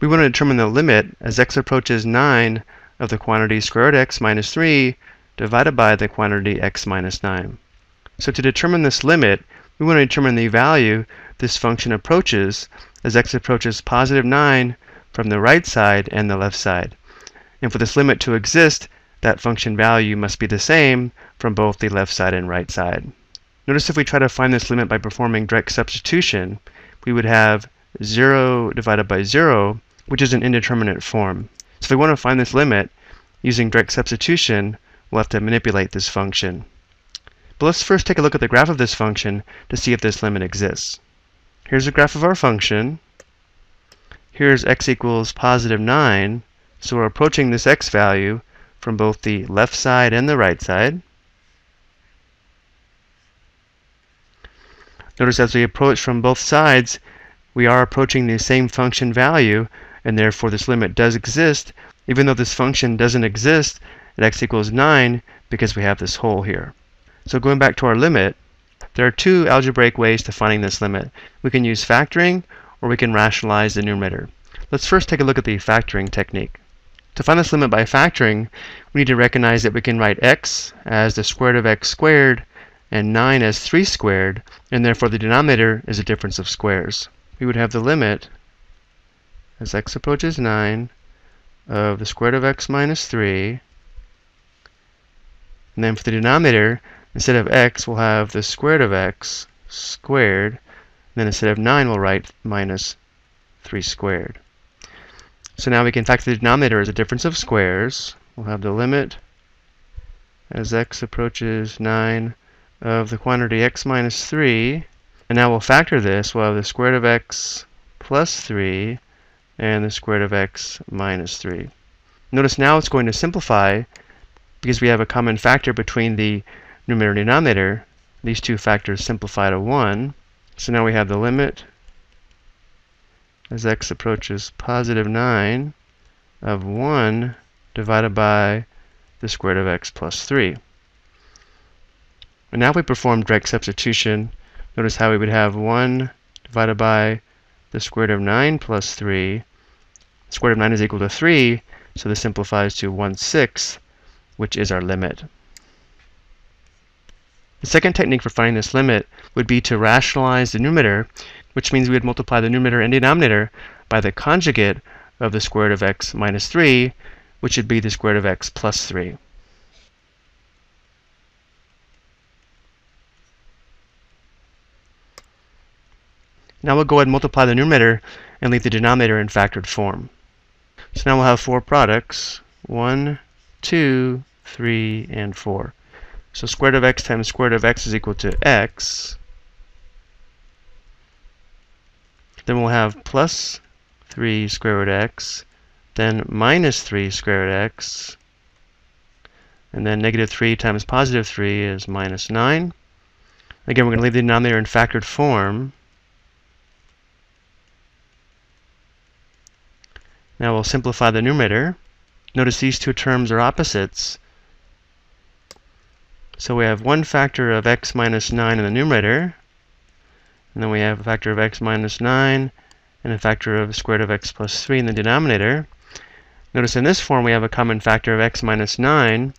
we want to determine the limit as x approaches 9 of the quantity square root x minus 3 divided by the quantity x minus 9. So to determine this limit, we want to determine the value this function approaches as x approaches positive 9 from the right side and the left side. And for this limit to exist, that function value must be the same from both the left side and right side. Notice if we try to find this limit by performing direct substitution, we would have 0 divided by 0, which is an indeterminate form. So if we want to find this limit using direct substitution, we'll have to manipulate this function. But let's first take a look at the graph of this function to see if this limit exists. Here's a graph of our function. Here's x equals positive 9. So we're approaching this x value from both the left side and the right side. Notice as we approach from both sides, we are approaching the same function value, and therefore this limit does exist, even though this function doesn't exist at x equals 9 because we have this hole here. So going back to our limit, there are two algebraic ways to finding this limit. We can use factoring or we can rationalize the numerator. Let's first take a look at the factoring technique. To find this limit by factoring, we need to recognize that we can write x as the square root of x squared and 9 as 3 squared, and therefore the denominator is a difference of squares. We would have the limit as x approaches 9 of the square root of x minus 3, and then for the denominator, Instead of x, we'll have the square root of x squared. And then instead of 9, we'll write minus 3 squared. So now we can factor the denominator as a difference of squares. We'll have the limit as x approaches 9 of the quantity x minus 3. And now we'll factor this. We'll have the square root of x plus 3 and the square root of x minus 3. Notice now it's going to simplify because we have a common factor between the numerator and denominator, these two factors simplify to 1. So now we have the limit as x approaches positive 9 of 1 divided by the square root of x plus 3. And now if we perform direct substitution, notice how we would have 1 divided by the square root of 9 plus 3. Square root of 9 is equal to 3, so this simplifies to 1 sixth, which is our limit. The second technique for finding this limit would be to rationalize the numerator, which means we would multiply the numerator and denominator by the conjugate of the square root of x minus 3, which would be the square root of x plus 3. Now we'll go ahead and multiply the numerator and leave the denominator in factored form. So now we'll have four products, 1, 2, 3, and 4. So square root of x times square root of x is equal to x. Then we'll have plus 3 square root x, then minus 3 square root x, and then negative 3 times positive 3 is minus 9. Again, we're going to leave the denominator in factored form. Now we'll simplify the numerator. Notice these two terms are opposites, so we have one factor of x minus 9 in the numerator, and then we have a factor of x minus 9 and a factor of square root of x plus 3 in the denominator. Notice in this form we have a common factor of x minus 9,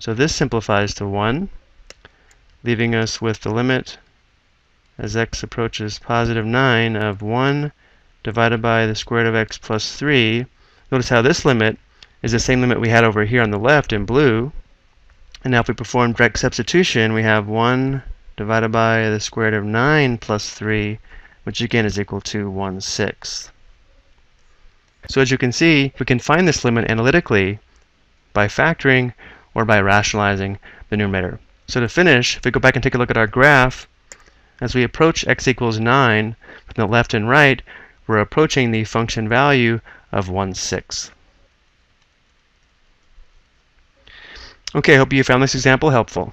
so this simplifies to 1, leaving us with the limit as x approaches positive 9 of 1 divided by the square root of x plus 3. Notice how this limit is the same limit we had over here on the left in blue. And now if we perform direct substitution, we have 1 divided by the square root of 9 plus 3, which again is equal to 1 sixth. So as you can see, we can find this limit analytically by factoring or by rationalizing the numerator. So to finish, if we go back and take a look at our graph, as we approach x equals 9 from the left and right, we're approaching the function value of 1 sixth. Okay, I hope you found this example helpful.